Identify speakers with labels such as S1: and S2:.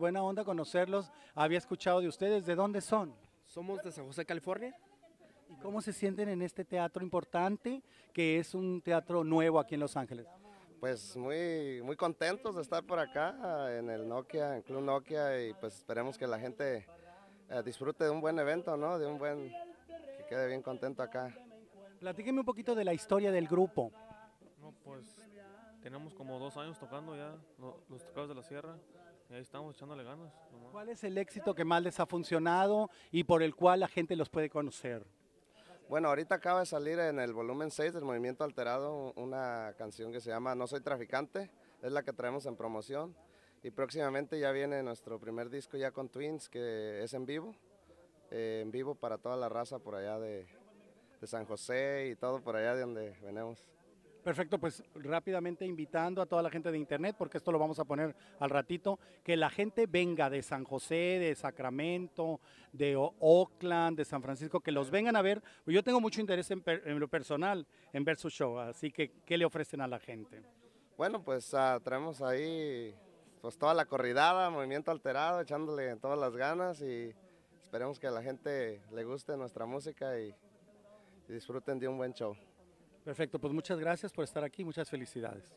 S1: Buena onda conocerlos. Había escuchado de ustedes. ¿De dónde son?
S2: Somos de San José, California.
S1: ¿Y cómo se sienten en este teatro importante que es un teatro nuevo aquí en Los Ángeles?
S3: Pues muy, muy contentos de estar por acá en el Nokia, en Club Nokia y pues esperemos que la gente eh, disfrute de un buen evento, ¿no? De un buen, que quede bien contento acá.
S1: Platíqueme un poquito de la historia del grupo.
S4: Pues tenemos como dos años tocando ya, lo- los tocados de la sierra, y ahí estamos echándole ganas. nomás.
S1: ¿Cuál es el éxito que más les ha funcionado y por el cual la gente los puede conocer?
S3: Bueno, ahorita acaba de salir en el volumen 6 del Movimiento Alterado una canción que se llama No Soy Traficante, es la que traemos en promoción. Y próximamente ya viene nuestro primer disco ya con Twins, que es en vivo, eh, en vivo para toda la raza por allá de, de San José y todo por allá de donde venimos.
S1: Perfecto, pues rápidamente invitando a toda la gente de internet, porque esto lo vamos a poner al ratito, que la gente venga de San José, de Sacramento, de Oakland, de San Francisco, que los vengan a ver. Yo tengo mucho interés en, per- en lo personal en ver su show, así que ¿qué le ofrecen a la gente?
S3: Bueno, pues ah, traemos ahí pues toda la corridada, movimiento alterado, echándole todas las ganas y esperemos que a la gente le guste nuestra música y disfruten de un buen show.
S1: Perfecto, pues muchas gracias por estar aquí, muchas felicidades.